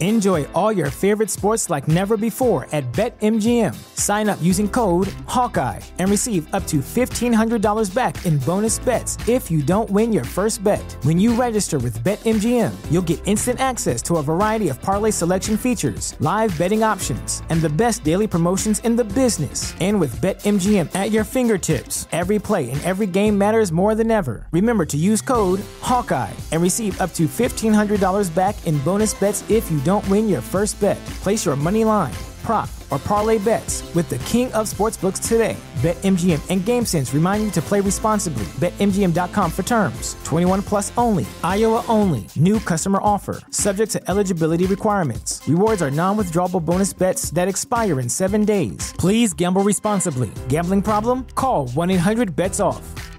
Enjoy all your favorite sports like never before at BetMGM. Sign up using code Hawkeye and receive up to $1,500 back in bonus bets if you don't win your first bet. When you register with BetMGM, you'll get instant access to a variety of parlay selection features, live betting options, and the best daily promotions in the business. And with BetMGM at your fingertips, every play and every game matters more than ever. Remember to use code Hawkeye and receive up to $1,500 back in bonus bets if you don't win your first bet. Place your money line, prop, or parlay bets with the king of sportsbooks today. BetMGM and GameSense remind you to play responsibly. BetMGM.com for terms. 21 plus only. Iowa only. New customer offer. Subject to eligibility requirements. Rewards are non-withdrawable bonus bets that expire in seven days. Please gamble responsibly. Gambling problem? Call 1-800-BETS-OFF.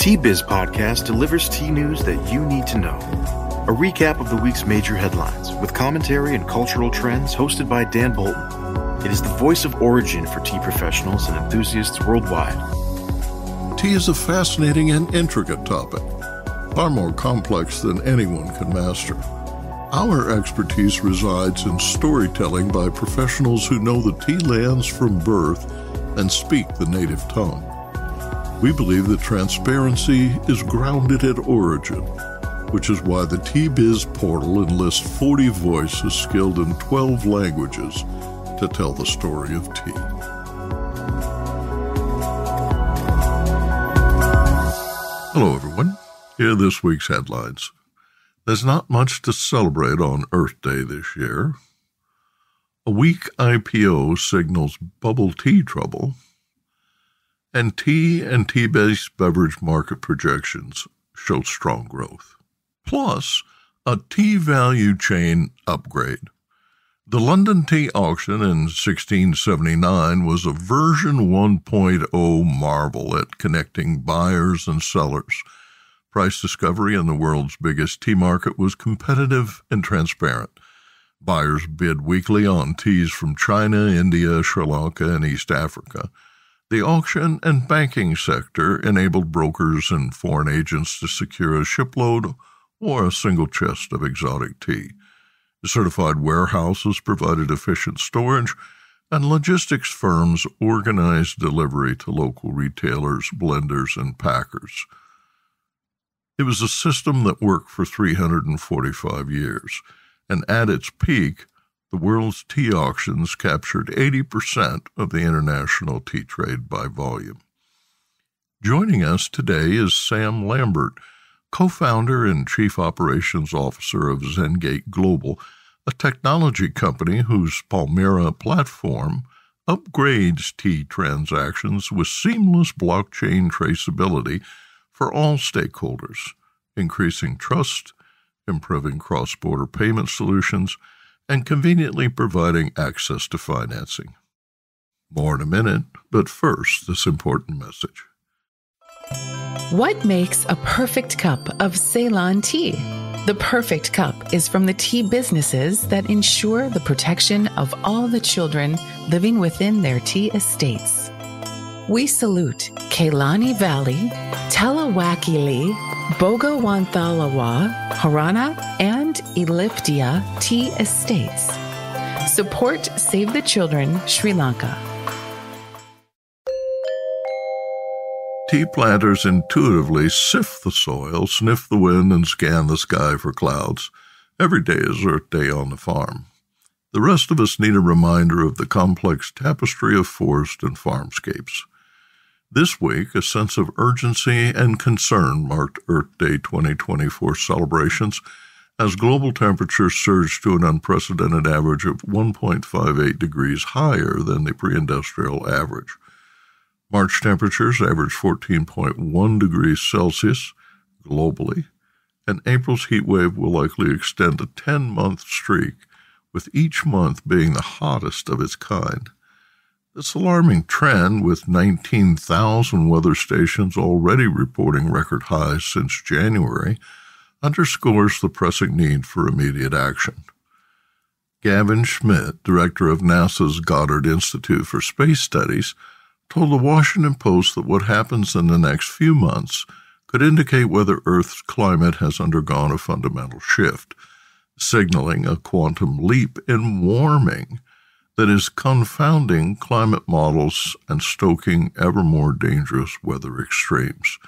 The Tea Biz podcast delivers tea news that you need to know. A recap of the week's major headlines with commentary and cultural trends hosted by Dan Bolton. It is the voice of origin for tea professionals and enthusiasts worldwide. Tea is a fascinating and intricate topic, far more complex than anyone can master. Our expertise resides in storytelling by professionals who know the tea lands from birth and speak the native tongue. We believe that transparency is grounded at origin, which is why the Tea Biz portal enlists 40 voices skilled in 12 languages to tell the story of tea. Hello, everyone. Here are this week's headlines. There's not much to celebrate on Earth Day this year. A weak IPO signals bubble tea trouble and tea and tea based beverage market projections show strong growth. Plus, a tea value chain upgrade. The London Tea Auction in 1679 was a version 1.0 marvel at connecting buyers and sellers. Price discovery in the world's biggest tea market was competitive and transparent. Buyers bid weekly on teas from China, India, Sri Lanka, and East Africa. The auction and banking sector enabled brokers and foreign agents to secure a shipload or a single chest of exotic tea. Certified warehouses provided efficient storage, and logistics firms organized delivery to local retailers, blenders, and packers. It was a system that worked for 345 years, and at its peak, the world's tea auctions captured 80% of the international tea trade by volume. Joining us today is Sam Lambert, co founder and chief operations officer of zenGate Global, a technology company whose Palmyra platform upgrades tea transactions with seamless blockchain traceability for all stakeholders, increasing trust, improving cross border payment solutions and conveniently providing access to financing. More in a minute, but first, this important message. What makes a perfect cup of Ceylon tea? The perfect cup is from the tea businesses that ensure the protection of all the children living within their tea estates. We salute Kelani Valley, Talawakelle, Bogawantalawa, Horana, and Elliptia Tea Estates. Support Save the Children Sri Lanka. Tea planters intuitively sift the soil, sniff the wind, and scan the sky for clouds. Every day is Earth Day on the farm. The rest of us need a reminder of the complex tapestry of forest and farmscapes. This week, a sense of urgency and concern marked Earth Day 2024 celebrations as global temperatures surged to an unprecedented average of 1.58 degrees higher than the pre industrial average. March temperatures averaged 14.1 degrees Celsius globally, and April's heat wave will likely extend a 10 month streak, with each month being the hottest of its kind. This alarming trend, with 19,000 weather stations already reporting record highs since January, underscores the pressing need for immediate action. Gavin Schmidt, director of NASA's Goddard Institute for Space Studies, told the Washington Post that what happens in the next few months could indicate whether Earth's climate has undergone a fundamental shift, signaling a quantum leap in warming that is confounding climate models and stoking ever more dangerous weather extremes.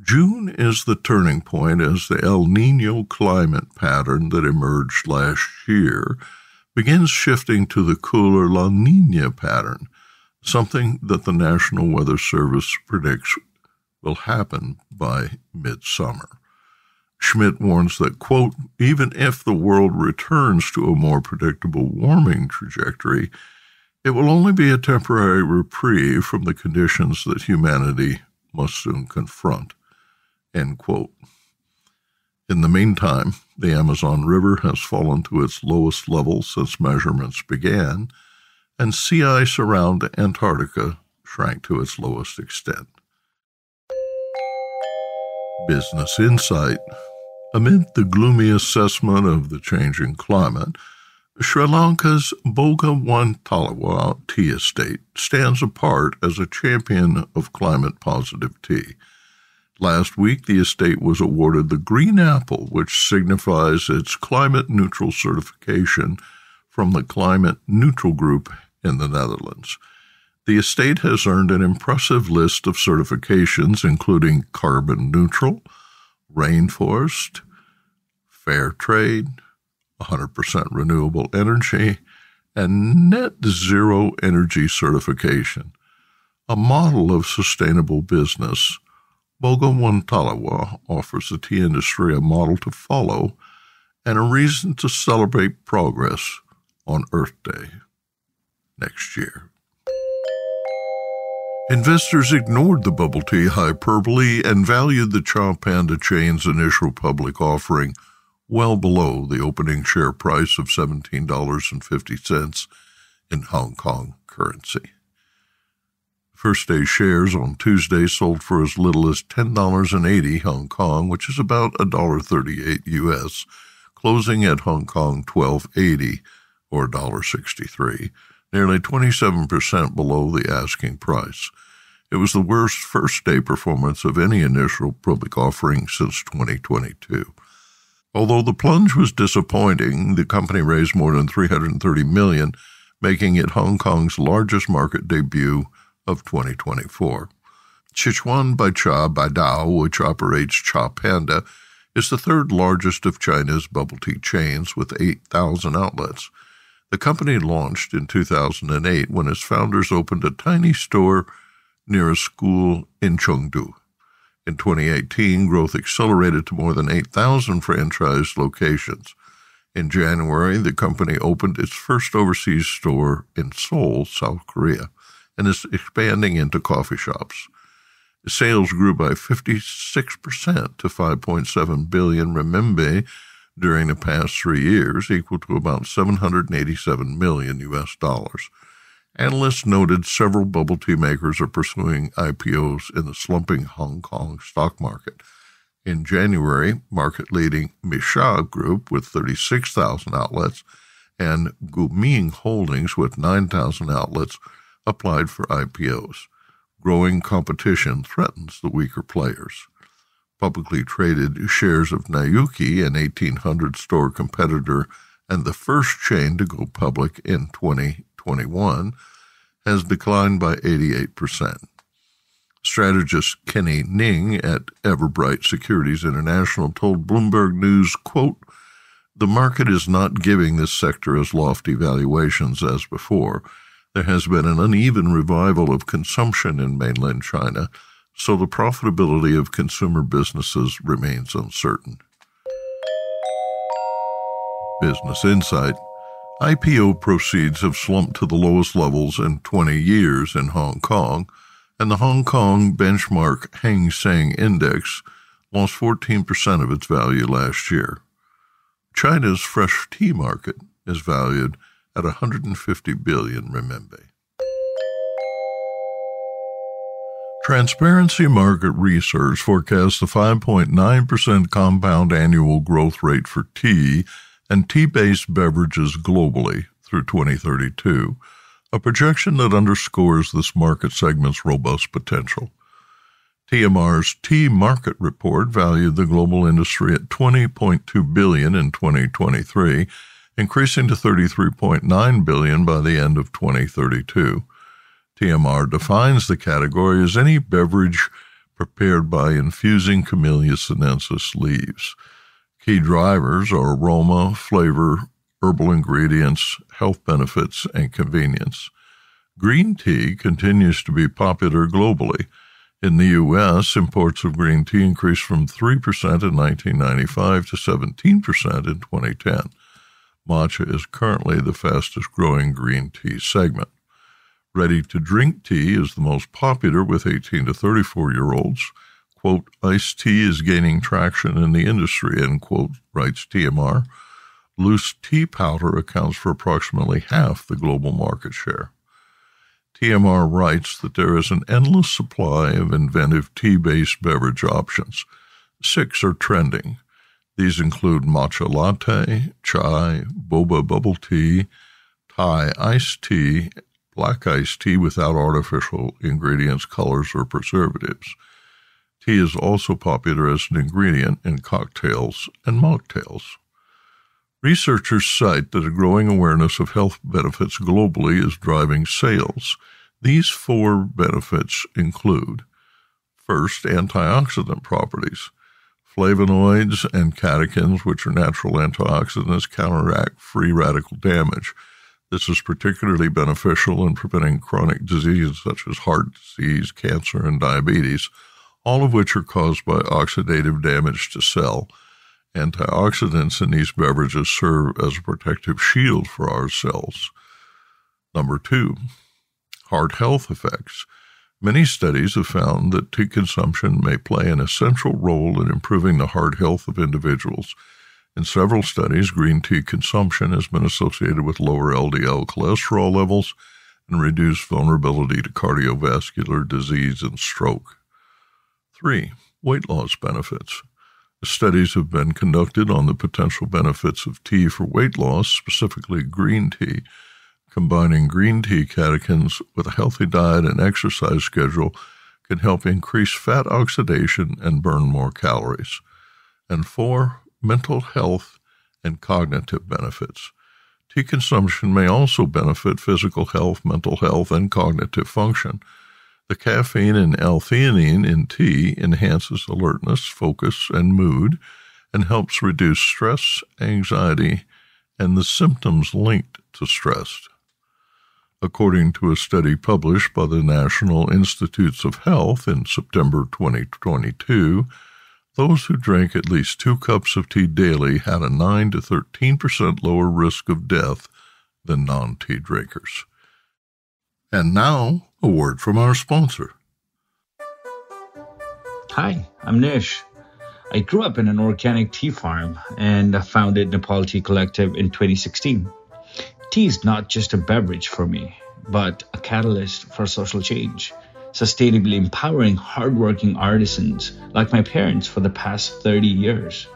June is the turning point as the El Nino climate pattern that emerged last year begins shifting to the cooler La Nina pattern, something that the National Weather Service predicts will happen by midsummer. Schmidt warns that, quote, even if the world returns to a more predictable warming trajectory, it will only be a temporary reprieve from the conditions that humanity must soon confront, end quote. In the meantime, the Amazon River has fallen to its lowest level since measurements began, and sea ice around Antarctica shrank to its lowest extent. Business Insight Amid the gloomy assessment of the changing climate, Sri Lanka's Bogawantalawa tea estate stands apart as a champion of climate positive tea. Last week, the estate was awarded the Green Apple, which signifies its climate neutral certification from the Climate Neutral Group in the Netherlands. The estate has earned an impressive list of certifications, including carbon neutral, rainforest, fair trade, 100% renewable energy, and net zero energy certification, a model of sustainable business. Bogawantalawa offers the tea industry a model to follow and a reason to celebrate progress on Earth Day next year. Investors ignored the bubble tea hyperbole and valued the Cha Panda chain's initial public offering well below the opening share price of $17.50 in Hong Kong currency. First day shares on Tuesday sold for as little as $10.80 Hong Kong, which is about $1.38 US, closing at Hong Kong 1280 or $1.63, nearly 27% below the asking price. It was the worst first day performance of any initial public offering since 2022. Although the plunge was disappointing, the company raised more than 330 million, making it Hong Kong's largest market debut of 2024. Sichuan Baicha Baidao, which operates Cha Panda, is the third largest of China's bubble tea chains with 8,000 outlets. The company launched in 2008 when its founders opened a tiny store near a school in Chengdu. In 2018, growth accelerated to more than 8,000 franchise locations. In January, the company opened its first overseas store in Seoul, South Korea, and is expanding into coffee shops. Sales grew by 56% to 5.7 billion renminbi during the past three years, equal to about 787 million US dollars. Analysts noted several bubble tea makers are pursuing IPOs in the slumping Hong Kong stock market. In January, market leading Mixue Group with 36,000 outlets and Guming Holdings with 9,000 outlets applied for IPOs. Growing competition threatens the weaker players. Publicly traded shares of Nayuki, an 1800 store competitor and the first chain to go public in 2021 has declined by 88%. Strategist Kenny Ng at Everbright Securities International told Bloomberg News, quote, the market is not giving this sector as lofty valuations as before. There has been an uneven revival of consumption in mainland China, so the profitability of consumer businesses remains uncertain. Business Insight IPO proceeds have slumped to the lowest levels in 20 years in Hong Kong, and the Hong Kong benchmark Hang Seng Index lost 14% of its value last year. China's fresh tea market is valued at 150 billion renminbi. Transparency Market Research forecasts a 5.9% compound annual growth rate for tea and tea based beverages globally through 2032, a projection that underscores this market segment's robust potential. TMR's Tea Market Report valued the global industry at 20.2 billion in 2023, increasing to 33.9 billion by the end of 2032. TMR defines the category as any beverage prepared by infusing Camellia sinensis leaves. Key drivers are aroma, flavor, herbal ingredients, health benefits, and convenience. Green tea continues to be popular globally in the U.S., imports of green tea increased from 3% in 1995 to 17% in 2010. Matcha is currently the fastest growing green tea segment. Ready to drink tea is the most popular with 18 to 34 year olds. Quote, iced tea is gaining traction in the industry, end quote, writes TMR. Loose tea powder accounts for approximately half the global market share. TMR writes that there is an endless supply of inventive tea based beverage options. Six are trending. These include matcha latte, chai, boba bubble tea, Thai iced tea, black iced tea without artificial ingredients, colors, or preservatives. Tea is also popular as an ingredient in cocktails and mocktails. Researchers cite that a growing awareness of health benefits globally is driving sales. These four benefits include first, antioxidant properties. Flavonoids and catechins, which are natural antioxidants, counteract free radical damage. This is particularly beneficial in preventing chronic diseases such as heart disease, cancer, and diabetes, all of which are caused by oxidative damage to cell Antioxidants in these beverages serve as a protective shield for our cells. Number two, heart health effects. Many studies have found that tea consumption may play an essential role in improving the heart health of individuals. In several studies, green tea consumption has been associated with lower LDL cholesterol levels and reduced vulnerability to cardiovascular disease and stroke. 3. Weight loss benefits. Studies have been conducted on the potential benefits of tea for weight loss, specifically green tea. Combining green tea catechins with a healthy diet and exercise schedule can help increase fat oxidation and burn more calories. And four, mental health and cognitive benefits. Tea consumption may also benefit physical health, mental health, and cognitive function. The caffeine and L-theanine in tea enhances alertness, focus, and mood, and helps reduce stress, anxiety, and the symptoms linked to stress. According to a study published by the National Institutes of Health in September 2022, those who drank at least two cups of tea daily had a 9 to 13 percent lower risk of death than non tea drinkers. And now, a word from our sponsor. Hi, I'm Nish. I grew up in an organic tea farm and I founded Nepal Tea Collective in 2016. Tea is not just a beverage for me, but a catalyst for social change, sustainably empowering hardworking artisans like my parents for the past 30 years.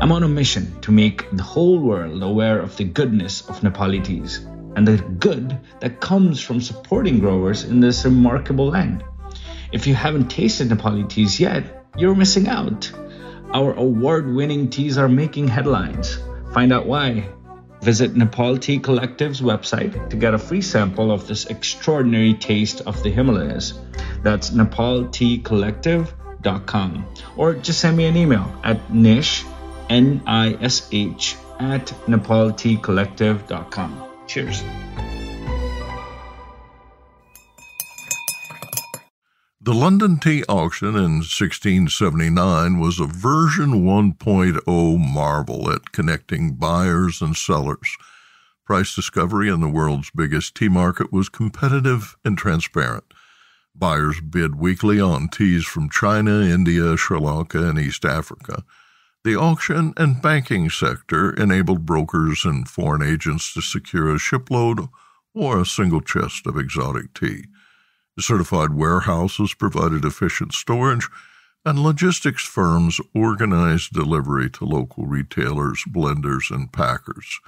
I'm on a mission to make the whole world aware of the goodness of Nepali teas and the good that comes from supporting growers in this remarkable land. If you haven't tasted Nepali teas yet, you're missing out. Our award winning teas are making headlines. Find out why. Visit Nepal Tea Collective's website to get a free sample of this extraordinary taste of the Himalayas. That's nepalteacollective.com. Or just send me an email at nish, N I S H, at nepalteacollective.com. Cheers. The London Tea Auction in 1679 was a version 1.0 marvel at connecting buyers and sellers. Price discovery in the world's biggest tea market was competitive and transparent. Buyers bid weekly on teas from China, India, Sri Lanka, and East Africa. The auction and banking sector enabled brokers and foreign agents to secure a shipload or a single chest of exotic tea. Certified warehouses provided efficient storage, and logistics firms organized delivery to local retailers, blenders, and packers.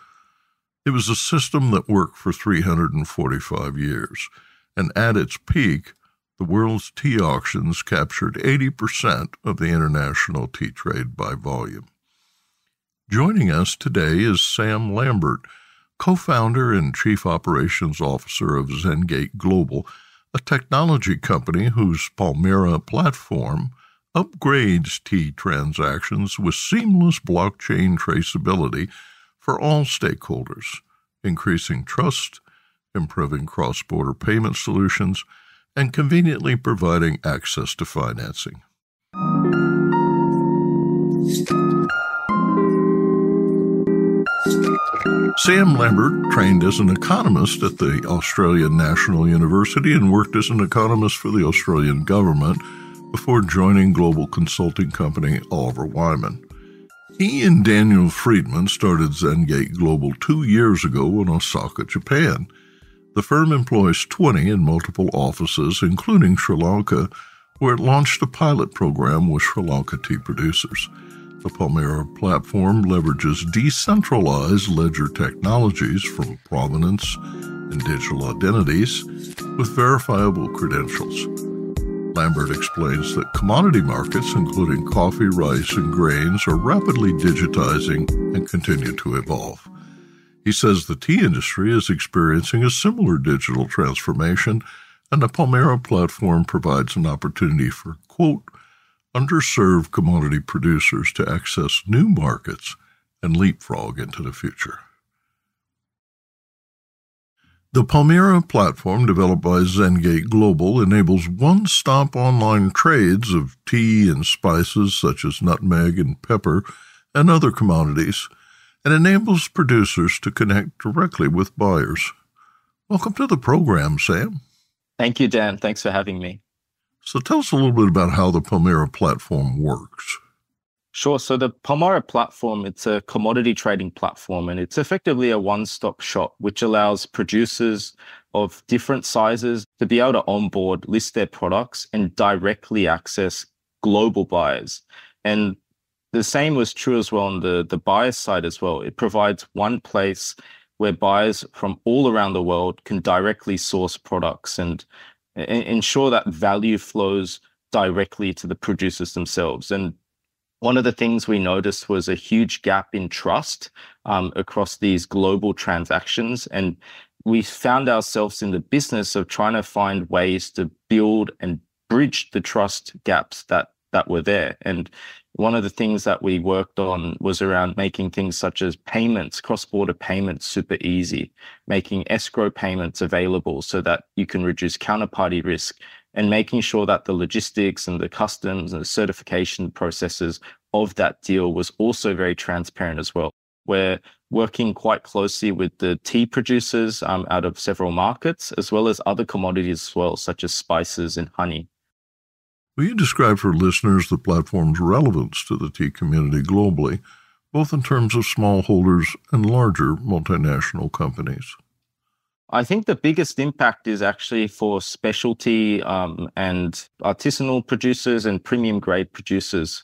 It was a system that worked for 345 years, and at its peak, The world's tea auctions captured 80% of the international tea trade by volume. Joining us today is Sam Lambert, co founder and chief operations officer of zenGate Global, a technology company whose Palmyra platform upgrades tea transactions with seamless blockchain traceability for all stakeholders, increasing trust, improving cross border payment solutions, and conveniently providing access to financing. Sam Lambert trained as an economist at the Australian National University and worked as an economist for the Australian government before joining global consulting company Oliver Wyman. He and Daniel Friedman started zenGate Global two years ago in Osaka, Japan. The firm employs 20 in multiple offices, including Sri Lanka, where it launched a pilot program with Sri Lanka tea producers. The Palmyra platform leverages decentralized ledger technologies from provenance and digital identities with verifiable credentials. Lambert explains that commodity markets, including coffee, rice, and grains, are rapidly digitizing and continue to evolve. He says the tea industry is experiencing a similar digital transformation, and the Palmyra platform provides an opportunity for, quote, underserved commodity producers to access new markets and leapfrog into the future. The Palmyra platform developed by zenGate Global enables one stop online trades of tea and spices such as nutmeg and pepper and other commodities and enables producers to connect directly with buyers. Welcome to the program, Sam. Thank you, Dan. Thanks for having me. So tell us a little bit about how the Palmyra platform works. Sure. So the Palmyra platform, it's a commodity trading platform and it's effectively a one-stop shop, which allows producers of different sizes to be able to onboard, list their products and directly access global buyers. And the same was true as well on the, the buyer side as well. It provides one place where buyers from all around the world can directly source products and, and ensure that value flows directly to the producers themselves. And one of the things we noticed was a huge gap in trust um, across these global transactions. And we found ourselves in the business of trying to find ways to build and bridge the trust gaps that that were there. And one of the things that we worked on was around making things such as payments, cross-border payments super easy, making escrow payments available so that you can reduce counterparty risk and making sure that the logistics and the customs and the certification processes of that deal was also very transparent as well. We're working quite closely with the tea producers um, out of several markets, as well as other commodities as well, such as spices and honey. Will you describe for listeners the platform's relevance to the tea community globally, both in terms of smallholders and larger multinational companies? I think the biggest impact is actually for specialty um, and artisanal producers and premium grade producers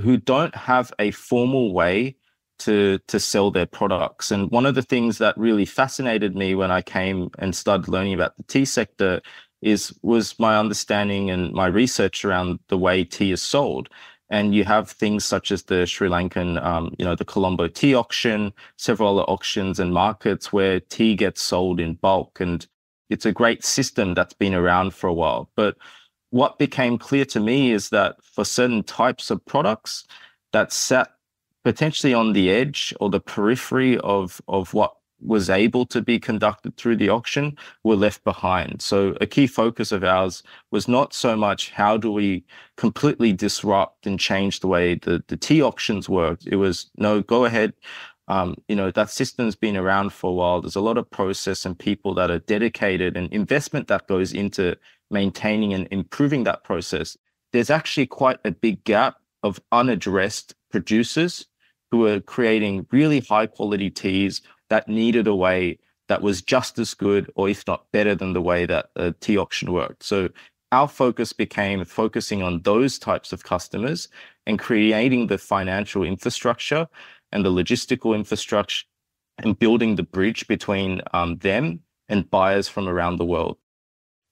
who don't have a formal way to to sell their products. And one of the things that really fascinated me when I came and started learning about the tea sector is was my understanding and my research around the way tea is sold. And you have things such as the Sri Lankan, um, you know, the Colombo tea auction, several other auctions and markets where tea gets sold in bulk. And it's a great system that's been around for a while. But what became clear to me is that for certain types of products that sat potentially on the edge or the periphery of, of what was able to be conducted through the auction were left behind. So a key focus of ours was not so much how do we completely disrupt and change the way the, the tea auctions worked. It was no, go ahead. Um, you know, that system's been around for a while. There's a lot of process and people that are dedicated and investment that goes into maintaining and improving that process. There's actually quite a big gap of unaddressed producers who are creating really high quality teas that needed a way that was just as good or if not better than the way that a tea auction worked. So our focus became focusing on those types of customers and creating the financial infrastructure and the logistical infrastructure and building the bridge between um, them and buyers from around the world.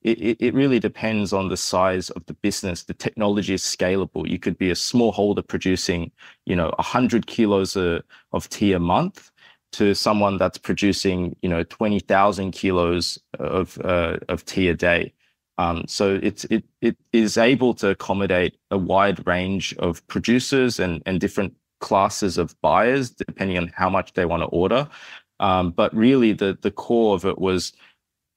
it, it really depends on the size of the business. The technology is scalable. You could be a smallholder producing, you know, 100 kilos of, of tea a month to someone that's producing, you know, 20,000 kilos of, uh, of tea a day. Um, so it's, it, it is able to accommodate a wide range of producers and, and different classes of buyers, depending on how much they want to order. Um, but really, the, the core of it was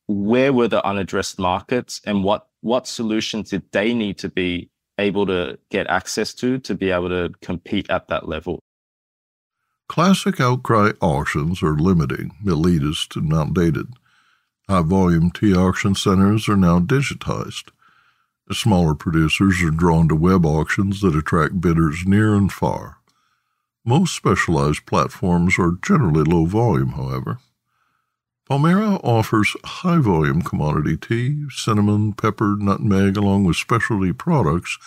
where were the unaddressed markets and what what solutions did they need to be able to get access to to be able to compete at that level. Classic outcry auctions are limiting, elitist, and outdated. High volume tea auction centers are now digitized. Smaller producers are drawn to web auctions that attract bidders near and far. Most specialized platforms are generally low volume, however. Palmyra offers high volume commodity tea, cinnamon, pepper, nutmeg, along with specialty products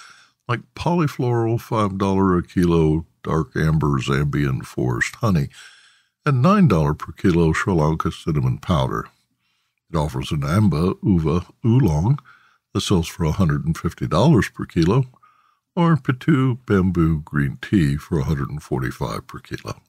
like polyfloral $5 a kilo dark amber Zambian forest honey and $9 per kilo Sri Lanka cinnamon powder. It offers an Amba Uva oolong that sells for $150 per kilo or Pitu bamboo green tea for $145 per kilo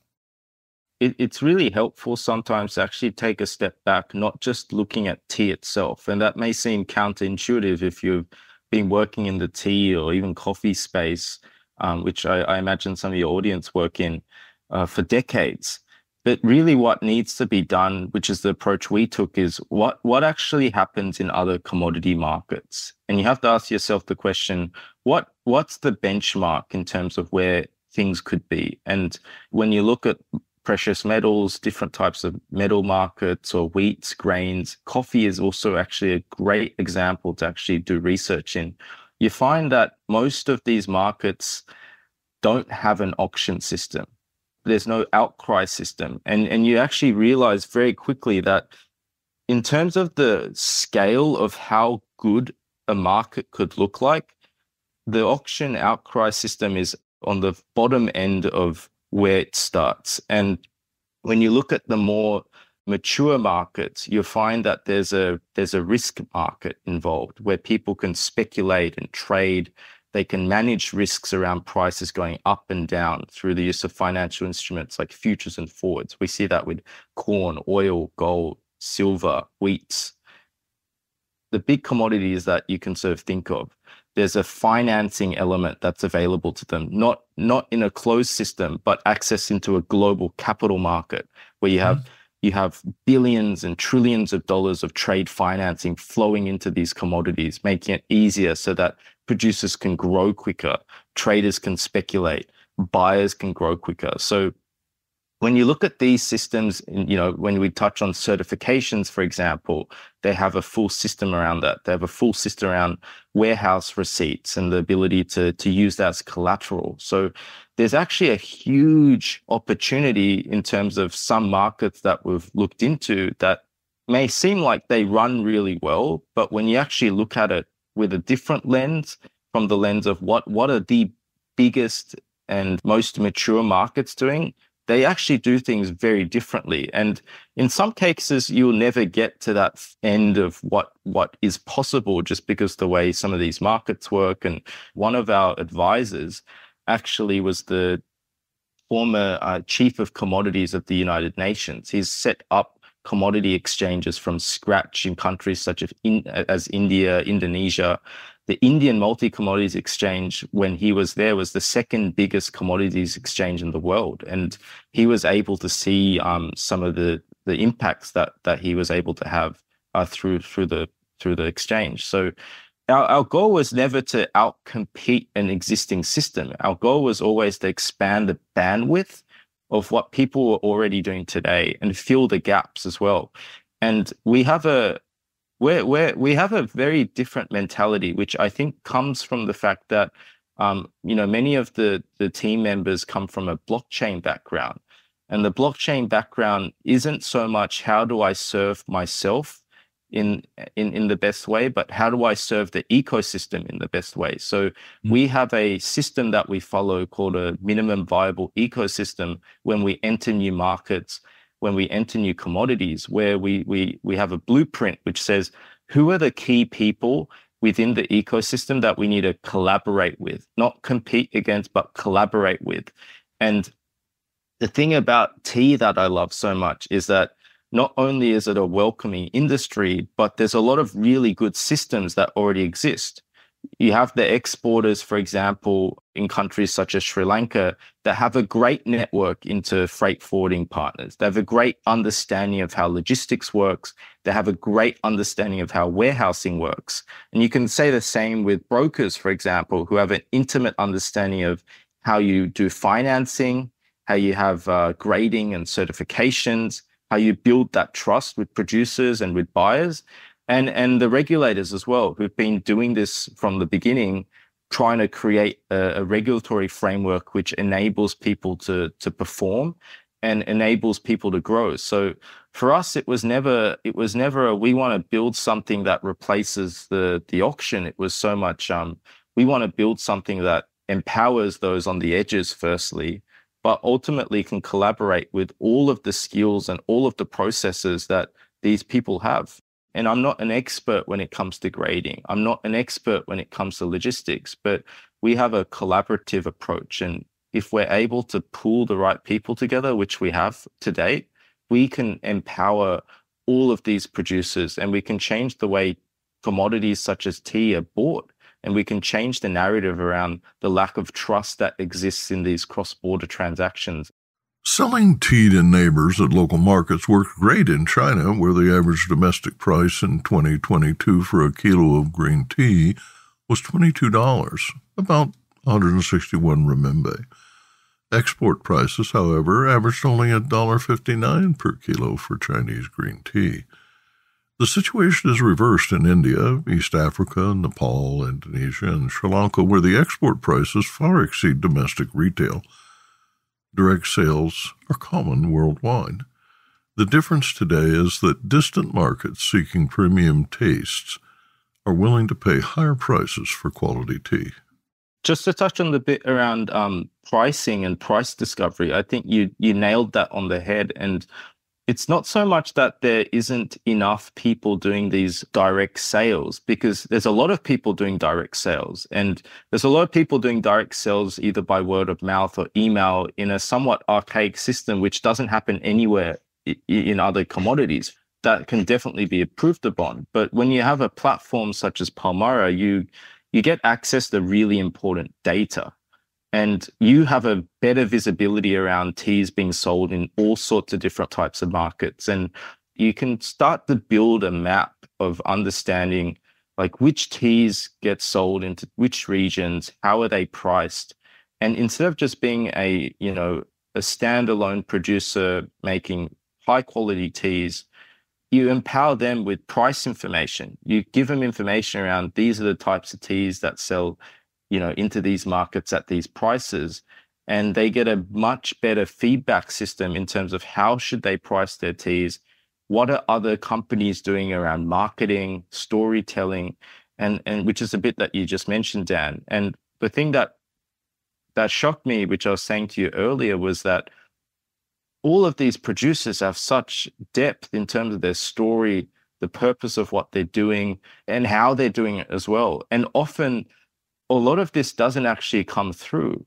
it, it's really helpful sometimes to actually take a step back, not just looking at tea itself. And that may seem counterintuitive if you've been working in the tea or even coffee space, um, which I, I, imagine some of your audience work in uh, for decades. But really, what needs to be done, which is the approach we took, is what what actually happens in other commodity markets, and you have to ask yourself the question: what what's the benchmark in terms of where things could be? And when you look at precious metals, different types of metal markets or wheats, grains. Coffee is also actually a great example to actually do research in. You find that most of these markets don't have an auction system. There's no outcry system. And, and you actually realize very quickly that in terms of the scale of how good a market could look like, the auction outcry system is on the bottom end of where it starts. And when you look at the more mature markets, you find that there's a there's a risk market involved where people can speculate and trade. They can manage risks around prices going up and down through the use of financial instruments like futures and forwards. We see that with corn, oil, gold, silver, wheat. The big commodities that you can sort of think of there's a financing element that's available to them, not not in a closed system, but access into a global capital market where you have mm. You have billions and trillions of dollars of trade financing flowing into these commodities, making it easier so that producers can grow quicker, traders can speculate, buyers can grow quicker. So when you look at these systems, you know, when we touch on certifications, for example, they have a full system around that. They have a full system around warehouse receipts and the ability to, to use that as collateral. So there's actually a huge opportunity in terms of some markets that we've looked into that may seem like they run really well, but when you actually look at it with a different lens, from the lens of what what are the biggest and most mature markets doing, they actually do things very differently. And in some cases, you'll never get to that end of what what is possible just because the way some of these markets work. And one of our advisors actually was the former uh, chief of commodities of the United Nations. He's set up commodity exchanges from scratch in countries such as, in, as India, Indonesia, the Indian Multi Commodities Exchange, when he was there, was the second biggest commodities exchange in the world, and he was able to see um, some of the the impacts that that he was able to have uh, through through the through the exchange. So. Our, our goal was never to outcompete an existing system. Our goal was always to expand the bandwidth of what people were already doing today and fill the gaps as well. And we have a, we're, we're, we have a very different mentality, which I think comes from the fact that um, you know many of the the team members come from a blockchain background, and the blockchain background isn't so much how do I serve myself in in in the best way, but how do I serve the ecosystem in the best way? So mm-hmm. we have a system that we follow called a minimum viable ecosystem when we enter new markets when we enter new commodities where we we we have a blueprint which says who are the key people within the ecosystem that we need to collaborate with, not compete against, but collaborate with. And the thing about tea that I love so much is that not only is it a welcoming industry, but there's a lot of really good systems that already exist. You have the exporters, for example, in countries such as Sri Lanka, that have a great network into freight forwarding partners. They have a great understanding of how logistics works. They have a great understanding of how warehousing works. And you can say the same with brokers, for example, who have an intimate understanding of how you do financing, how you have uh, grading and certifications, how you build that trust with producers and with buyers and and the regulators as well who've been doing this from the beginning trying to create a, a, regulatory framework which enables people to to perform and enables people to grow. So for us it was never it was never a we want to build something that replaces the the auction. It was so much um we want to build something that empowers those on the edges firstly but ultimately can collaborate with all of the skills and all of the processes that these people have and I'm not an expert when it comes to grading. I'm not an expert when it comes to logistics, but we have a collaborative approach. And if we're able to pull the right people together, which we have to date, we can empower all of these producers and we can change the way commodities such as tea are bought. And we can change the narrative around the lack of trust that exists in these cross border transactions. Selling tea to neighbors at local markets worked great in China, where the average domestic price in 2022 for a kilo of green tea was $22, about 161 renminbi. Export prices, however, averaged only $1.59 per kilo for Chinese green tea. The situation is reversed in India, East Africa, Nepal, Indonesia, and Sri Lanka, where the export prices far exceed domestic retail – direct sales are common worldwide. The difference today is that distant markets seeking premium tastes are willing to pay higher prices for quality tea. Just to touch on the bit around um, pricing and price discovery, I think you you nailed that on the head. And it's not so much that there isn't enough people doing these direct sales because there's a lot of people doing direct sales and there's a lot of people doing direct sales either by word of mouth or email in a somewhat archaic system which doesn't happen anywhere in other commodities. That can definitely be improved upon. But when you have a platform such as palmyra you you get access to really important data and you have a better visibility around teas being sold in all sorts of different types of markets. And you can start to build a map of understanding like which teas get sold into which regions, how are they priced? And instead of just being a, you know, a standalone producer making high quality teas, you empower them with price information. You give them information around these are the types of teas that sell you know, into these markets at these prices. And they get a much better feedback system in terms of how should they price their teas, what are other companies doing around marketing, storytelling, and and which is a bit that you just mentioned, Dan. And the thing that that shocked me, which I was saying to you earlier, was that all of these producers have such depth in terms of their story, the purpose of what they're doing, and how they're doing it as well. And often a lot of this doesn't actually come through.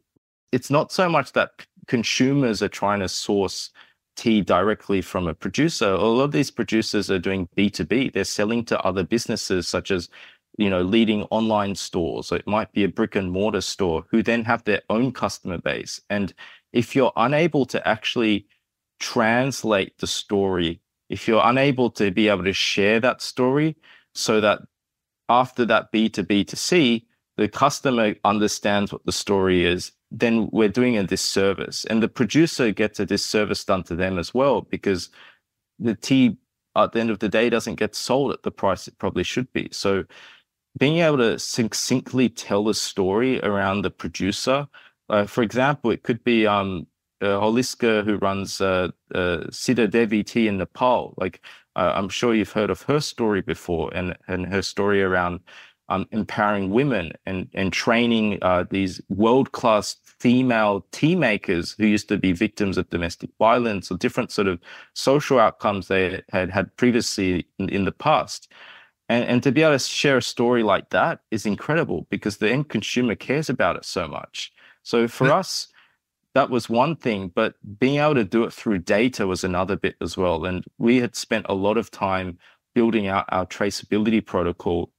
It's not so much that consumers are trying to source tea directly from a producer. A lot of these producers are doing B2B. They're selling to other businesses such as you know leading online stores or it might be a brick and mortar store who then have their own customer base and if you're unable to actually translate the story if you're unable to be able to share that story so that after that b2b to c the customer understands what the story is, then we're doing a disservice. And the producer gets a disservice done to them as well because the tea at the end of the day doesn't get sold at the price it probably should be. So being able to succinctly tell a story around the producer, uh, for example, it could be um, uh, Holiska who runs uh, uh, Siddha Devi Tea in Nepal. Like uh, I'm sure you've heard of her story before and, and her story around um, empowering women and, and training uh, these world class female tea makers who used to be victims of domestic violence or different sort of social outcomes they had had previously in, in the past. And, and to be able to share a story like that is incredible because the end consumer cares about it so much. So for yeah. us, that was one thing, but being able to do it through data was another bit as well. And we had spent a lot of time building out our traceability protocol,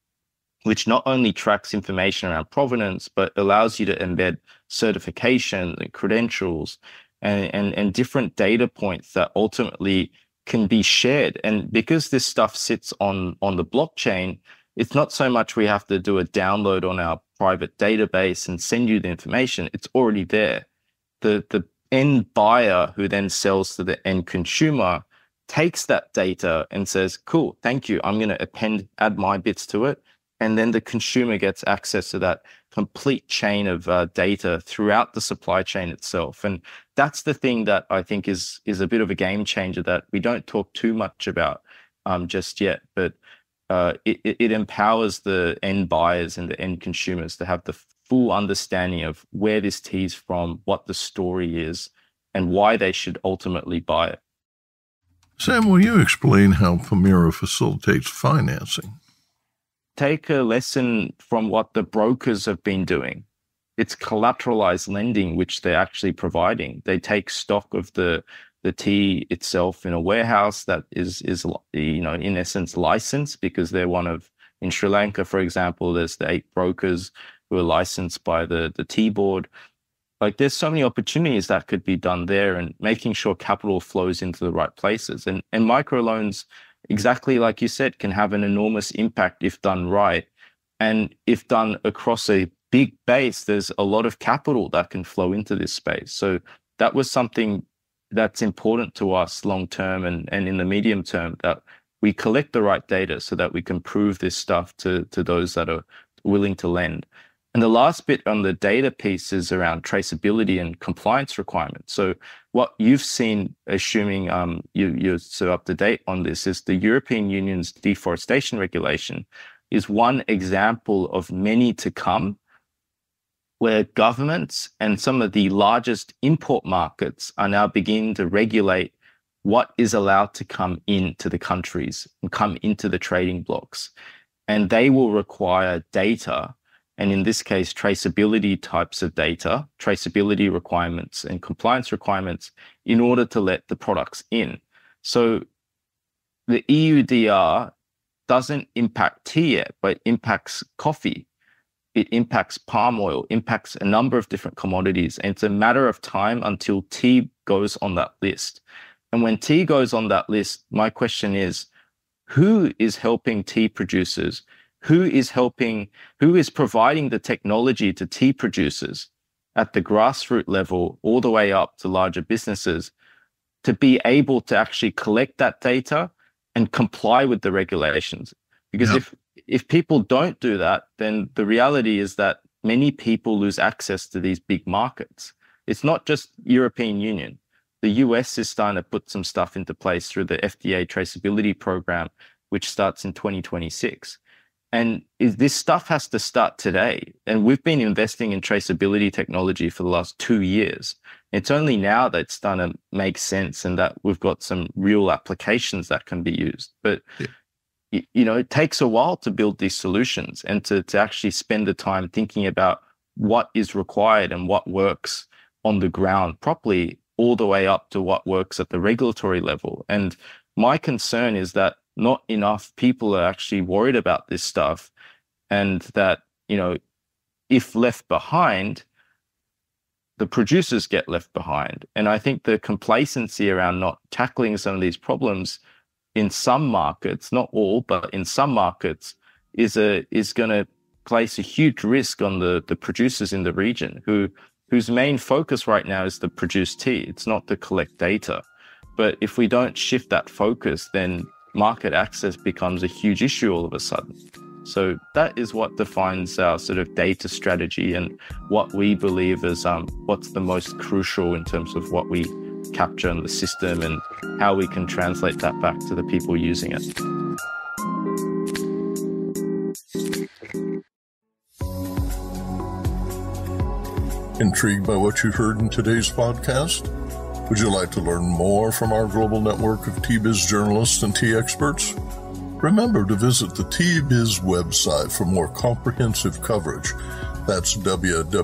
which not only tracks information around provenance, but allows you to embed certification and credentials and, and, and different data points that ultimately can be shared. And because this stuff sits on, on the blockchain, it's not so much we have to do a download on our private database and send you the information. It's already there. The, the end buyer who then sells to the end consumer takes that data and says, cool, thank you. I'm going to append, add my bits to it. And then the consumer gets access to that complete chain of uh, data throughout the supply chain itself. And that's the thing that I think is is a bit of a game changer that we don't talk too much about um, just yet. But uh, it, it empowers the end buyers and the end consumers to have the full understanding of where this tea is from, what the story is, and why they should ultimately buy it. Sam, will you explain how Palmyra facilitates financing? Take a lesson from what the brokers have been doing. It's collateralized lending, which they're actually providing. They take stock of the the tea itself in a warehouse that is is you know in essence licensed because they're one of in Sri Lanka, for example, there's the eight brokers who are licensed by the the tea board. Like there's so many opportunities that could be done there, and making sure capital flows into the right places. And and microloans exactly like you said, can have an enormous impact if done right. And if done across a big base, there's a lot of capital that can flow into this space. So that was something that's important to us long term and, and in the medium term that we collect the right data so that we can prove this stuff to, to those that are willing to lend. And the last bit on the data piece is around traceability and compliance requirements. So what you've seen, assuming um, you, you're so up to date on this, is the European Union's deforestation regulation is one example of many to come where governments and some of the largest import markets are now beginning to regulate what is allowed to come into the countries and come into the trading blocks. And they will require data and in this case, traceability types of data, traceability requirements and compliance requirements in order to let the products in. So the EUDR doesn't impact tea yet, but impacts coffee. It impacts palm oil, impacts a number of different commodities. And it's a matter of time until tea goes on that list. And when tea goes on that list, my question is who is helping tea producers who is helping, who is providing the technology to tea producers at the grassroots level, all the way up to larger businesses, to be able to actually collect that data and comply with the regulations. Because if if people don't do that, then the reality is that many people lose access to these big markets. It's not just European Union. The US is starting to put some stuff into place through the FDA traceability program, which starts in 2026. And this stuff has to start today. And we've been investing in traceability technology for the last two years. It's only now that it's starting to make sense and that we've got some real applications that can be used. But yeah. you know, it takes a while to build these solutions and to, to actually spend the time thinking about what is required and what works on the ground properly, all the way up to what works at the regulatory level. And my concern is that not enough people are actually worried about this stuff and that you know if left behind the producers get left behind. And i think the complacency around not tackling some of these problems in some markets not all but in some markets is a is going to place a huge risk on the the producers in the region who whose main focus right now is to produce tea. It's not to collect data. But if we don't shift that focus then market access becomes a huge issue all of a sudden. So that is what defines our sort of data strategy and what we believe is um, what's the most crucial in terms of what we capture in the system and how we can translate that back to the people using it. Intrigued by what you heard in today's podcast? Would you like to learn more from our global network of Tea Biz journalists and tea experts? Remember to visit the Tea Biz website for more comprehensive coverage. That's www.tea-biz.com.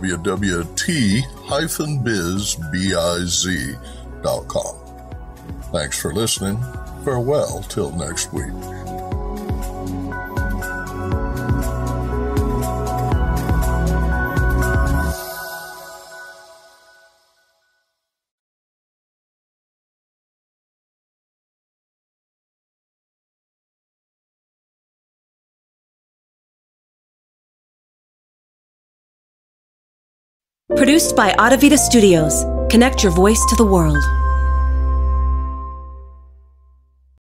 Thanks for listening. Farewell till next week. Produced by Adavita Studios. Connect your voice to the world.